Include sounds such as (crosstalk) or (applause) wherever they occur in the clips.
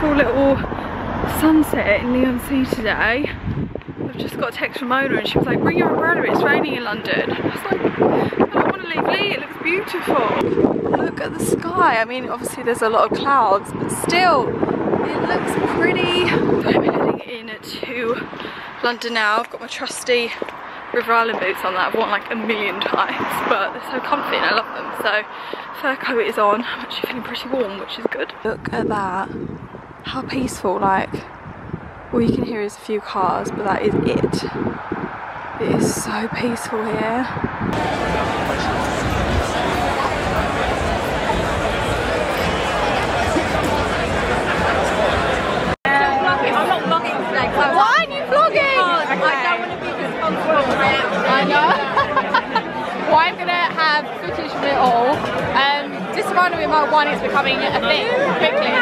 beautiful little sunset in Leigh-on-Sea today. I've just got a text from Mona and she was like, bring your umbrella, it's raining in London. I was like, I don't want to leave Leigh, it looks beautiful. Look at the sky. I mean, obviously there's a lot of clouds, but still, it looks pretty. I'm heading in to London now. I've got my trusty River Island boots on that I've worn like a million times, but they're so comfy and I love them. So fur coat is on. I'm actually feeling pretty warm, which is good. Look at that. How peaceful, like, all you can hear is a few cars, but that is it. It is so peaceful here. Why aren't you vlogging? I don't want to be responsible for it. I know. well, I'm gonna have footage from it all. Um, this my one is becoming a thing quickly.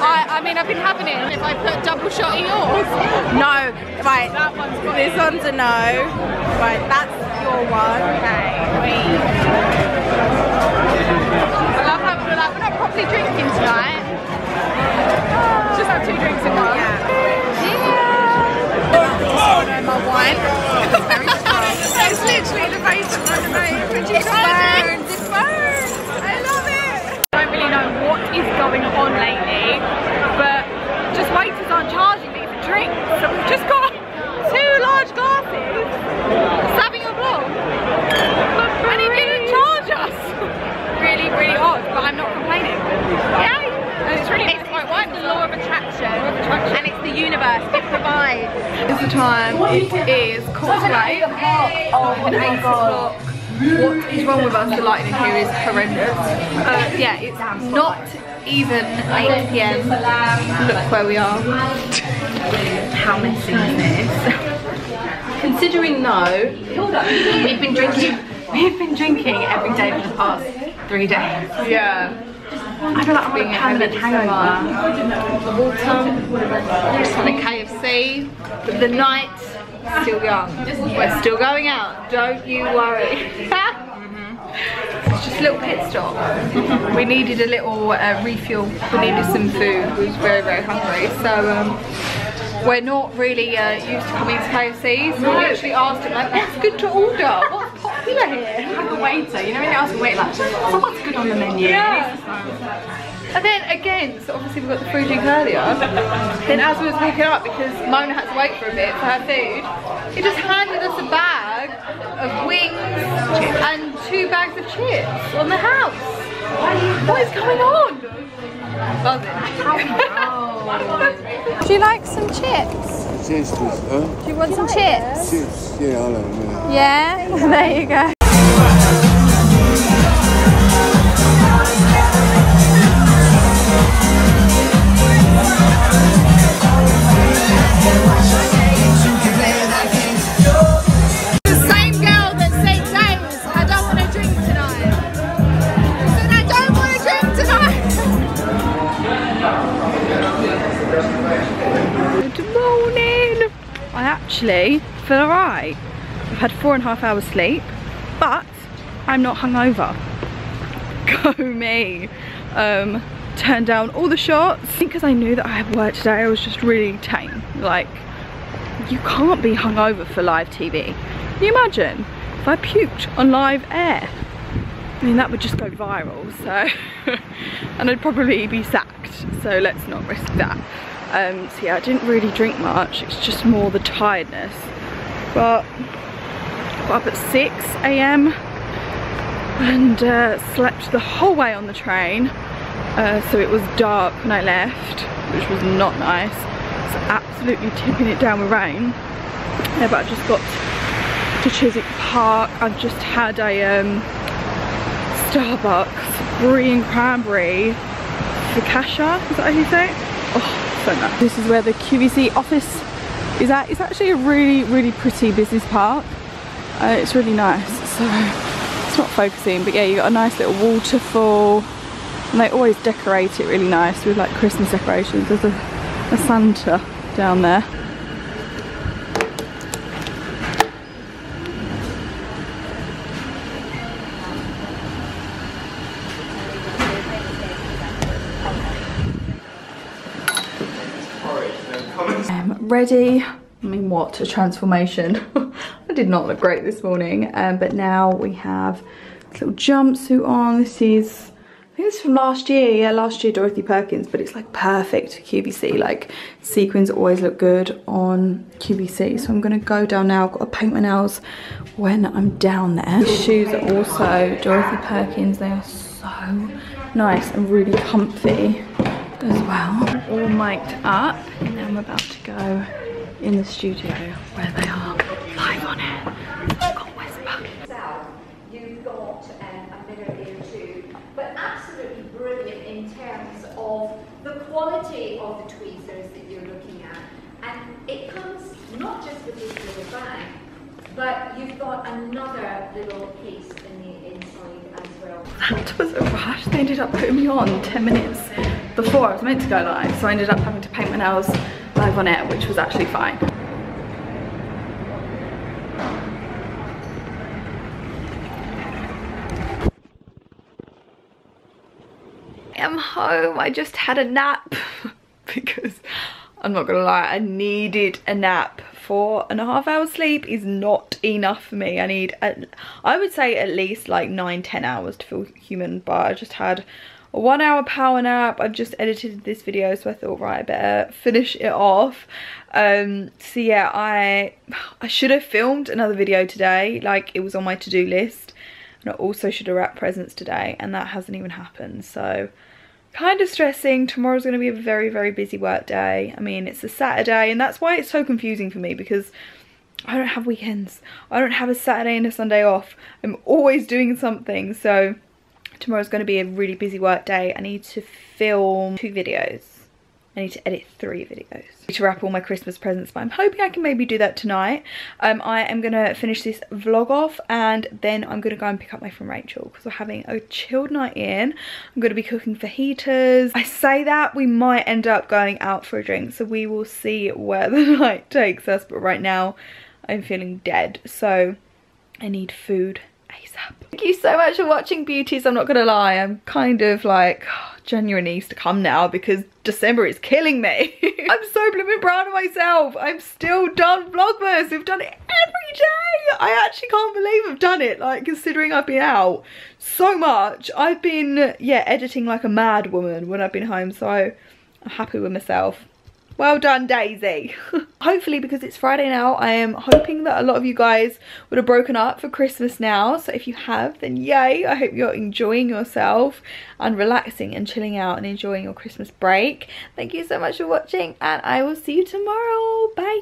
I, I mean, I've been having it. If I put double shot yours, No, right. that one's. This one's a no. Right, that's your one. Okay. I love having we're not properly drinking tonight. Just have two drinks in one. Yeah. Yeah. My wine. It's very strong. it's literally the face of my name, which is burns. It burns. I love it. don't really know what is going on lately, but just waiters aren't charging me for drinks. So we've just got two large glasses, stabbing a vlog, and he didn't charge us. Really, really odd, but I'm not complaining. Yeah, and it's really It's quite wide. The law of attraction. And it's the universe. It provides. It's the time. It is quarter to eight. and eight o'clock. What is wrong with us? The lighting in here is horrendous. Uh, yeah, it's not even 8 p.m. Look where we are. (laughs) How messy is this? Considering though, we've been drinking. We've been drinking every day for the past three days. Yeah. I feel like I'm being a permanent hangover. Water, just had a KFC. The night still young. We're still going out. Don't you worry. It's (laughs) just a little pit stop. we needed a little uh, refuel. We needed some food. We were very, very hungry. So um, we're not really uh, used to coming to KFCs. We actually asked him, like, what's good to order? What's popular here? Like a waiter, you know when you ask a waiter like, so what's good on the menu? And then again, so obviously we got the free drink earlier. Then as we was walking up, because Mona had to wait for a bit for her food, he just handed us a bag of wings and two bags of chips on the house. What is going on? Buzzing. (laughs) Do you like some chips? Cheers, huh? Do you want some chips? Cheers. Yeah, I like that. Yeah, (laughs) there you go. Actually feel alright. I've had four and a half hours sleep, but I'm not hungover. (laughs) Go me. Um, turned down all the shots. Because I knew that I had work today, I was just really tame. Like, you can't be hungover for live TV. Can you imagine if I puked on live air? I mean, that would just go viral, so, (laughs) and I'd probably be sacked, so let's not risk that. Um, so yeah, I didn't really drink much, it's just more the tiredness. But, got up at 6 a.m. and uh, slept the whole way on the train. Uh, so it was dark when I left, which was not nice. It's absolutely tipping it down with rain. Yeah, but I just got to Chiswick Park. I've just had a um, Starbucks brie and cranberry focaccia, is that how you say it? Oh, This is where the QVC office is at. It's actually a really, really pretty business park. Uh, it's really nice, so it's not focusing, but yeah, you got a nice little waterfall. And they always decorate it really nice with like Christmas decorations. There's a, a Santa down there. I'm ready. I mean, what a transformation. (laughs) I did not look great this morning, um, but now we have a little jumpsuit on. This is I think it's from last year, yeah, last year Dorothy Perkins, but it's like perfect QVC. Like sequins always look good on QVC. So I'm gonna go down now. I've got to paint my nails when I'm down there. These shoes are also Dorothy Perkins. They are so nice and really comfy as well. All mic'd up and I'm about to go in the studio where they are live on air. Got Whisper. you've got um, a mirror there too, but absolutely brilliant in terms of the quality of the tweezers that you're looking at. And it comes not just with this little bag, but you've got another little piece in the inside as well. That was a rush. They ended up putting me on 10 minutes before I was meant to go live. So I ended up having to paint my nails live on air, which was actually fine. I'm home. I just had a nap (laughs) because I'm not gonna lie, I needed a nap. Four and a half hours sleep is not enough for me. I need, I would say at least like nine, ten hours to feel human, but I just had one hour power nap. I've just edited this video, so I thought, right, I better finish it off. Um, so yeah, I, I should have filmed another video today. Like it was on my to-do list. And I also should have wrapped presents today and that hasn't even happened. So kind of stressing. Tomorrow's going to be a very, very busy work day. I mean, it's a Saturday and that's why it's so confusing for me because I don't have weekends. I don't have a Saturday and a Sunday off. I'm always doing something. So tomorrow's going to be a really busy work day. I need to film two videos. I need to edit three videos Need to wrap all my Christmas presents, but I'm hoping I can maybe do that tonight. Um, I am going to finish this vlog off and then I'm going to go and pick up my friend Rachel because we're having a chilled night in. I'm going to be cooking fajitas. I say that we might end up going out for a drink, so we will see where (laughs) the night takes us, but right now I'm feeling dead, so I need food ASAP. Thank you so much for watching beauties. I'm not gonna lie, I'm kind of like oh, January needs to come now because December is killing me. (laughs) I'm so blooming proud of myself. I'm still done Vlogmas. We've done it every day. I actually can't believe I've done it. Like considering I've been out so much. I've been, yeah, editing like a mad woman when I've been home. So I'm happy with myself. Well done, Daisie. (laughs) Hopefully, because it's Friday now, I am hoping that a lot of you guys would have broken up for Christmas now. So if you have, then yay. I hope you're enjoying yourself and relaxing and chilling out and enjoying your Christmas break. Thank you so much for watching and I will see you tomorrow. Bye.